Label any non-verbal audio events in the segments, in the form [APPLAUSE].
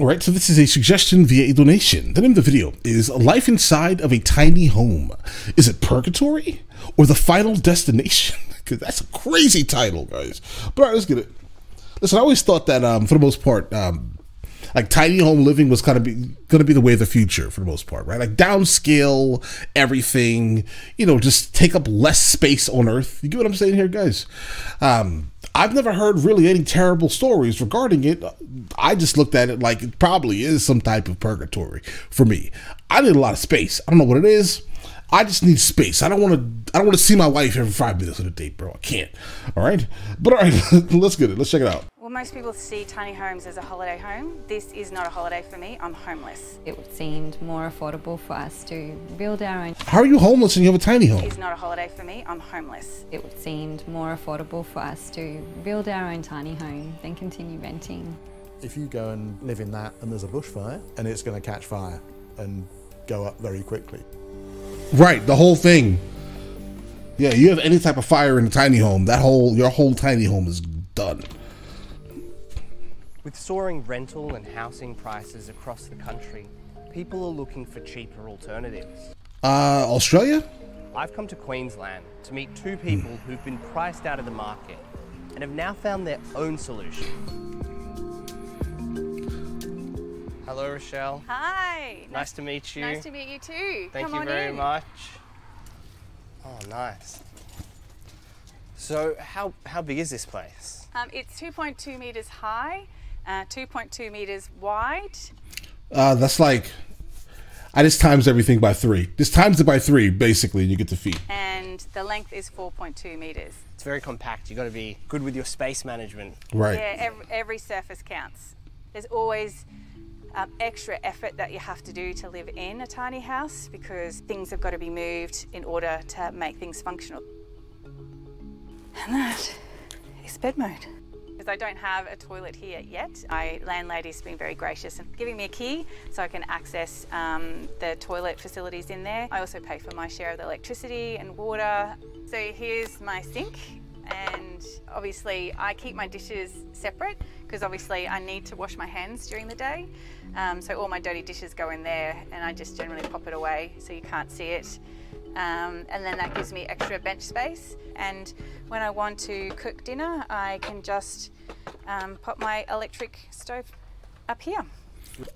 All right, so this is a suggestion via a donation. The name of the video is Life Inside of a Tiny Home. Is it purgatory or the final destination? [LAUGHS] Because that's a crazy title, guys. But all right, let's get it. Listen, I always thought that um, for the most part, um, like tiny home living was kind of be going to be the way of the future for the most part, right? Like downscale everything, you know, just take up less space on Earth. You get what I'm saying here, guys? Um, I've never heard really any terrible stories regarding it. I just looked at it like it probably is some type of purgatory for me. I need a lot of space. I don't know what it is. I just need space. I don't want to. I don't want to see my wife every five minutes of the date, bro. I can't. All right. But all right, [LAUGHS] let's get it. Let's check it out. Well, most people see tiny homes as a holiday home. This is not a holiday for me. I'm homeless. It seemed more affordable for us to build our own. How are you homeless and you have a tiny home? It's not a holiday for me. I'm homeless. It seemed more affordable for us to build our own tiny home than continue renting. If you go and live in that and there's a bushfire and it's going to catch fire and go up very quickly. Right, the whole thing. Yeah, you have any type of fire in a tiny home, that whole your whole tiny home is done. With soaring rental and housing prices across the country, people are looking for cheaper alternatives. Uh, Australia? I've come to Queensland to meet two people who've been priced out of the market and have now found their own solution. Hello, Rochelle. Hi. Nice to meet you. Nice to meet you too. Thank Come you on very in. much. Oh, nice. So, how, how big is this place? Um, it's 2.2 meters high, uh, 2.2 meters wide. Uh, that's like I just times everything by three. Just times it by three, basically, and you get the feet. and the length is 4.2 meters. It's very compact. You've got to be good with your space management. Right. Yeah, every, every surface counts. There's always um, extra effort that you have to do to live in a tiny house because things have got to be moved in order to make things functional. And that is bed mode. Because I don't have a toilet here yet, my landlady's been very gracious and giving me a key so I can access um, the toilet facilities in there. I also pay for my share of the electricity and water. So here's my sink and obviously I keep my dishes separate because obviously I need to wash my hands during the day. Um, so all my dirty dishes go in there and I just generally pop it away so you can't see it. Um, and then that gives me extra bench space. And when I want to cook dinner, I can just um, pop my electric stove up here.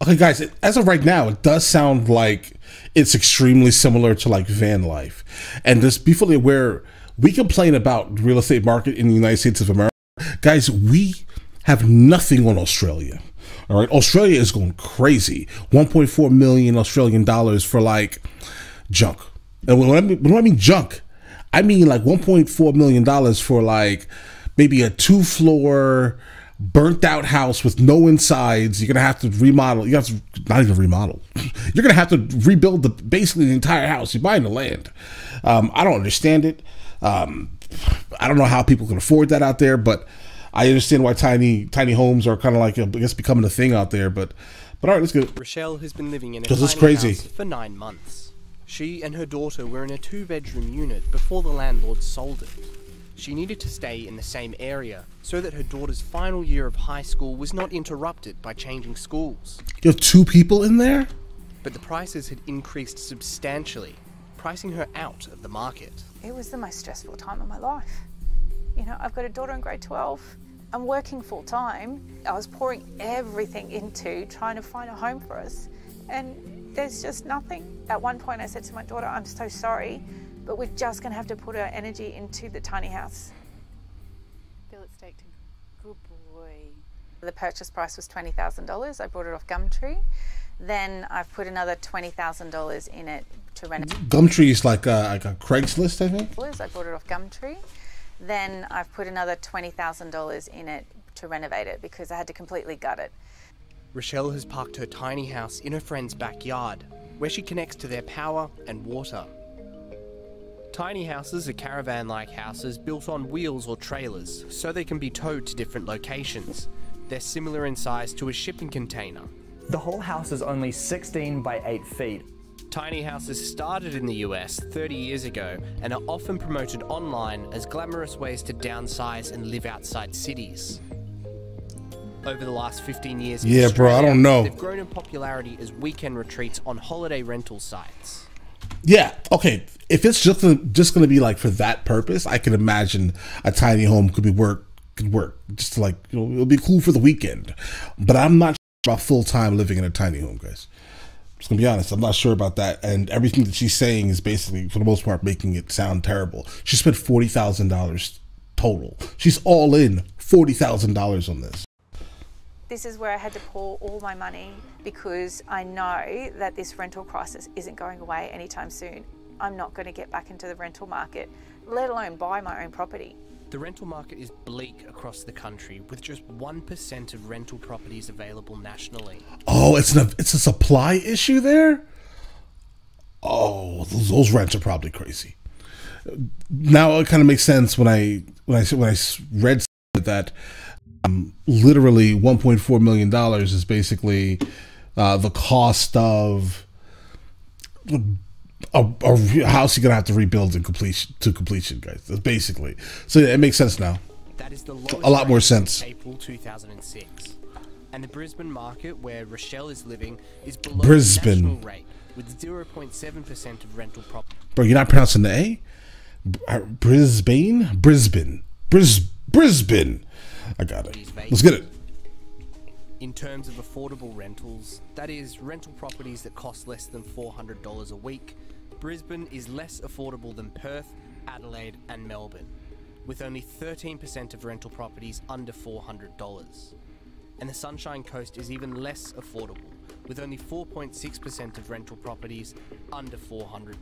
Okay, guys, as of right now, it does sound like it's extremely similar to like van life. And just be fully aware, we complain about real estate market in the United States of America. Guys, we have nothing on Australia. All right, Australia is going crazy. 1.4 million Australian dollars for like junk. And when I mean, when I mean junk, I mean like 1.4 million dollars for like maybe a two floor burnt out house with no insides. You're gonna have to remodel. You have to not even remodel. [LAUGHS] You're gonna have to rebuild the basically the entire house. You're buying the land. Um, I don't understand it. Um, I don't know how people can afford that out there, but I understand why tiny tiny homes are kind of like I guess becoming a thing out there. But but all right, let's go. Rochelle has been living in a 'Cause tiny it's crazy. for nine months. She and her daughter were in a two-bedroom unit before the landlord sold it. She needed to stay in the same area so that her daughter's final year of high school was not interrupted by changing schools. You have two people in there. But the prices had increased substantially, pricing her out of the market. It was the most stressful time of my life. You know, I've got a daughter in grade 12. I'm working full time. I was pouring everything into trying to find a home for us. And there's just nothing. At one point, I said to my daughter, I'm so sorry, but we're just going to have to put our energy into the tiny house. Philip Staketon. Good boy. The purchase price was $20,000. I bought it off Gumtree. Then I've put another $20,000 in it to renovate. Gumtree is like a, like a Craigslist, I think. dollars. I bought it off Gumtree. Then I've put another twenty thousand dollars in it to renovate it because I had to completely gut it. Rochelle has parked her tiny house in her friend's backyard, where she connects to their power and water. Tiny houses are caravan like houses built on wheels or trailers, so they can be towed to different locations. They're similar in size to a shipping container. The whole house is only 16 by 8 feet. Tiny houses started in the US 30 years ago and are often promoted online as glamorous ways to downsize and live outside cities. Over the last 15 years, Yeah, bro, I don't know. They've grown in popularity as weekend retreats on holiday rental sites. Yeah. Okay. If it's just just going to be like for that purpose, I can imagine a tiny home could be work could work just like you know it'll be cool for the weekend. But I'm not about full time living in a tiny home, guys. Just gonna be honest, I'm not sure about that. And everything that she's saying is basically, for the most part, making it sound terrible. She spent forty thousand dollars total. She's all in forty thousand dollars on this. This is where I had to pour all my money because I know that this rental crisis isn't going away anytime soon. I'm not going to get back into the rental market, let alone buy my own property. The rental market is bleak across the country, with just 1% of rental properties available nationally. Oh, it's a it's a supply issue there. Oh, those, those rents are probably crazy. Now it kind of makes sense when I when I when I read that um, literally 1.4 million dollars is basically uh, the cost of a, a house you're gonna have to rebuild to completion to completion, guys. That's basically so yeah, it makes sense now. That is the A lot more sense. April 2006. And the Brisbane market, where Rochelle is living, is below Brisbane. national rate, with 0.7% of rental property. Bro, you're not pronouncing the A. Brisbane, Brisbane? Brisbane. Bris- Brisbane. I got it. Let's get it. In terms of affordable rentals, that is, rental properties that cost less than $400 a week, Brisbane is less affordable than Perth, Adelaide, and Melbourne, with only 13% of rental properties under $400. And the Sunshine Coast is even less affordable, with only 4.6% of rental properties under $400.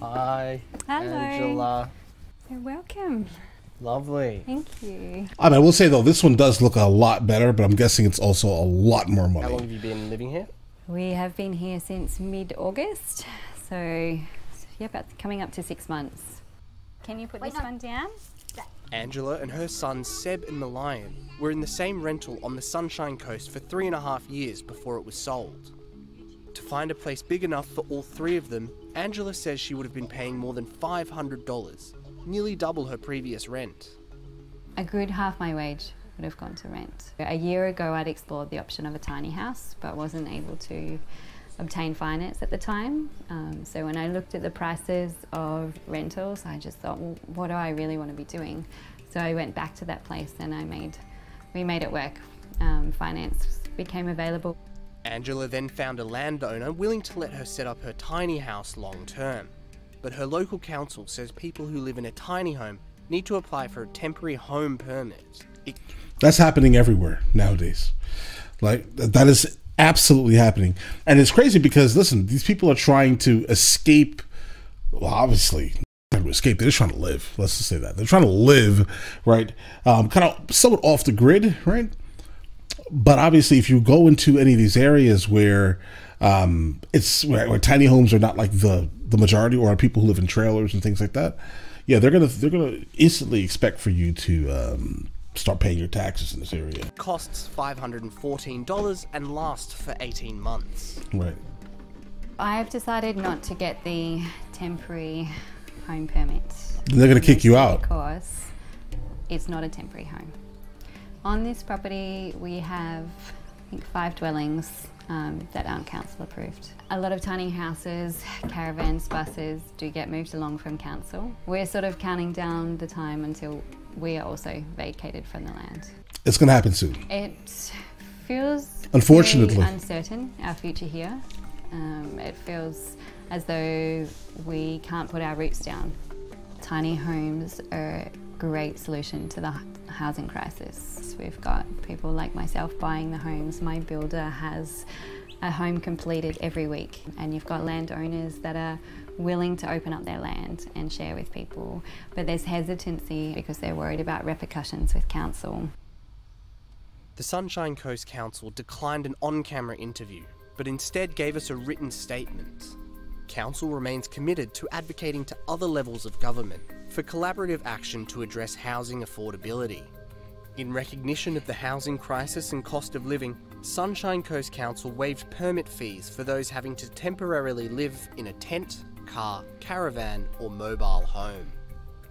Hi, Hello. Angela. You're welcome. Lovely. Thank you. I mean, I will say though, this one does look a lot better, but I'm guessing it's also a lot more money. How money. long have you been living here? We have been here since mid-August, so yeah, about coming up to six months. Can you put this one down? Angela and her sons Seb and Malayan were in the same rental on the Sunshine Coast for three and a half years before it was sold. To find a place big enough for all three of them, Angela says she would have been paying more than $500, nearly double her previous rent. A good half my wage would have gone to rent. A year ago, I'd explored the option of a tiny house, but wasn't able to obtain finance at the time. Um, so when I looked at the prices of rentals, I just thought, well, what do I really want to be doing? So I went back to that place and I made, we made it work. Um, finance became available. Angela then found a landowner willing to let her set up her tiny house long term. But her local council says people who live in a tiny home need to apply for a temporary home permit. It That's happening everywhere nowadays. Like that is absolutely happening, and it's crazy because listen, these people are trying to escape. Well, obviously, to escape. They're just trying to live. Let's just say that they're trying to live, right? Um, kind of somewhat off the grid, right? But obviously, if you go into any of these areas where um, it's where, where tiny homes are not like the the majority, or people who live in trailers and things like that, yeah, they're gonna they're gonna instantly expect for you to um, start paying your taxes in this area. costs $514 and lasts for 18 months. Right. I have decided not to get the temporary home permit. They're gonna kick you out. Because it's not a temporary home. On this property, we have, I think, five dwellings um, that aren't council approved. A lot of tiny houses, caravans, buses do get moved along from council. We're sort of counting down the time until we are also vacated from the land. It's gonna happen soon. It feels Unfortunately. uncertain our future here. Um, it feels as though we can't put our roots down. Tiny homes are great solution to the housing crisis. We've got people like myself buying the homes. My builder has a home completed every week, and you've got landowners that are willing to open up their land and share with people. But there's hesitancy because they're worried about repercussions with council. The Sunshine Coast Council declined an on camera interview, but instead gave us a written statement. Council remains committed to advocating to other levels of government for collaborative action to address housing affordability. In recognition of the housing crisis and cost of living, Sunshine Coast Council waived permit fees for those having to temporarily live in a tent, car, caravan, or mobile home.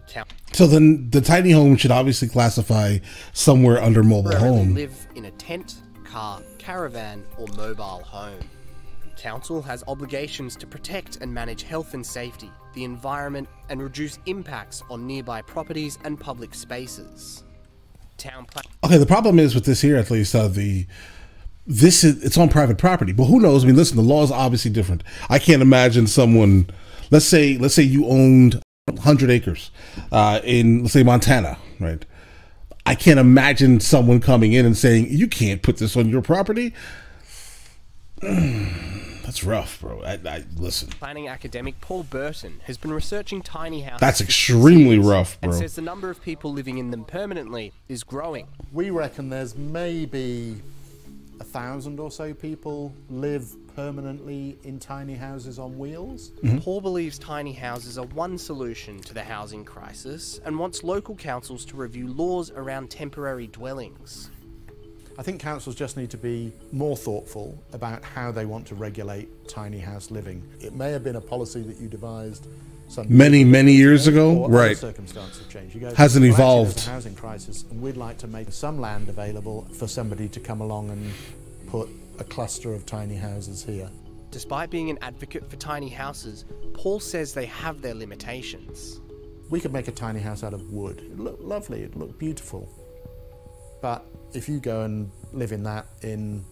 Count- So then the tiny home should obviously classify somewhere under mobile home. live in a tent, car, caravan, or mobile home. Council has obligations to protect and manage health and safety, the environment, and reduce impacts on nearby properties and public spaces. Town. Okay, the problem is with this here, at least, uh, the this is it's on private property. But who knows? I mean, listen, the law is obviously different. I can't imagine someone. Let's say, let's say you owned 100 acres uh, in, let's say, Montana, right? I can't imagine someone coming in and saying you can't put this on your property. [CLEARS THROAT] That's rough, bro. I, I listen. Planning academic Paul Burton has been researching tiny houses. That's extremely years rough, And says the number of people living in them permanently is growing. We reckon there's maybe a thousand or so people live permanently in tiny houses on wheels. Mm-hmm. Paul believes tiny houses are one solution to the housing crisis and wants local councils to review laws around temporary dwellings. I think councils just need to be more thoughtful about how they want to regulate tiny house living. It may have been a policy that you devised some Many, many years ago, or right. Circumstances have changed. You go, Hasn't "Well, evolved." There's a housing crisis, and we'd like to make some land available for somebody to come along and put a cluster of tiny houses here. Despite being an advocate for tiny houses, Paul says they have their limitations. We could make a tiny house out of wood. It'd look lovely, it'd look beautiful. But if you go and live in that in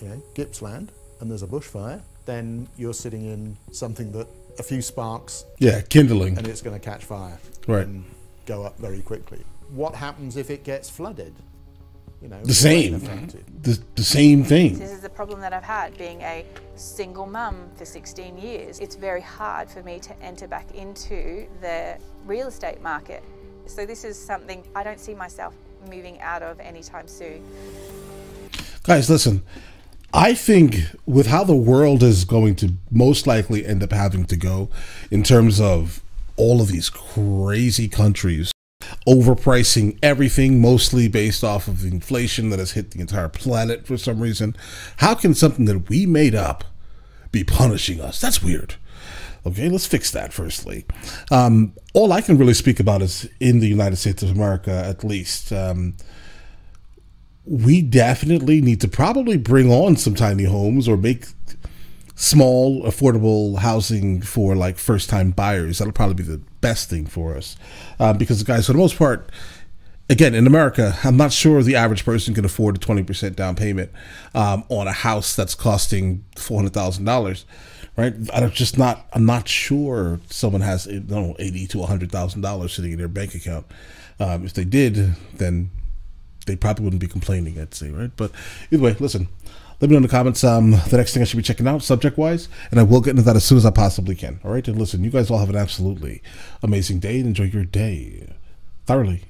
you know, Gippsland and there's a bushfire, then you're sitting in something that a few sparks Yeah, kindling. and it's going to catch fire Right. and go up very quickly. What happens if it gets flooded? You know, The same. The, the same thing. This is the problem that I've had being a single mum for 16 years. It's very hard for me to enter back into the real estate market. So, this is something I don't see myself moving out of anytime soon. Guys, listen. I think with how the world is going to most likely end up having to go in terms of all of these crazy countries overpricing everything mostly based off of the inflation that has hit the entire planet for some reason, how can something that we made up be punishing us? That's weird. Okay, let's fix that firstly. Um, all I can really speak about is in the United States of America, at least. Um, we definitely need to probably bring on some tiny homes or make small affordable housing for like first time buyers that'll probably be the best thing for us uh, because guys for the most part again in america i'm not sure the average person can afford a 20% down payment um, on a house that's costing $400000 right i'm just not i'm not sure someone has you know 80 to $100000 sitting in their bank account um, if they did then they probably wouldn't be complaining, I'd say, right? But either way, listen, let me know in the comments um, the next thing I should be checking out subject wise, and I will get into that as soon as I possibly can. All right, and listen, you guys all have an absolutely amazing day and enjoy your day thoroughly.